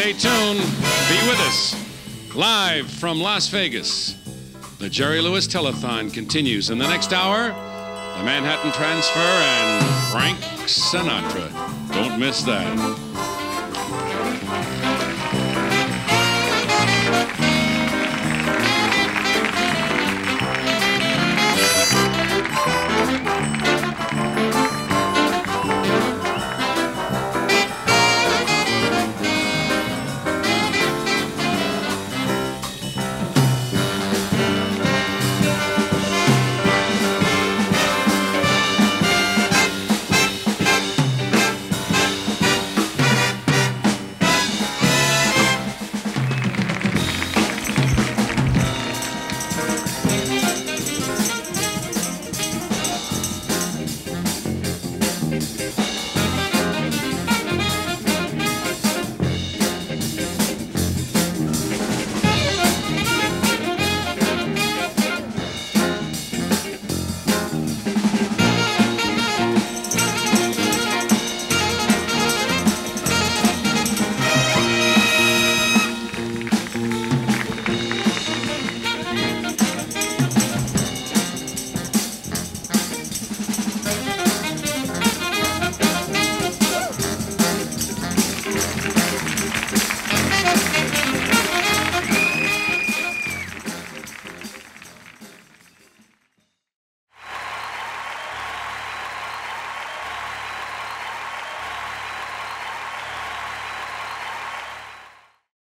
Stay tuned. Be with us. Live from Las Vegas, the Jerry Lewis Telethon continues. In the next hour, the Manhattan Transfer and Frank Sinatra. Don't miss that. Bye.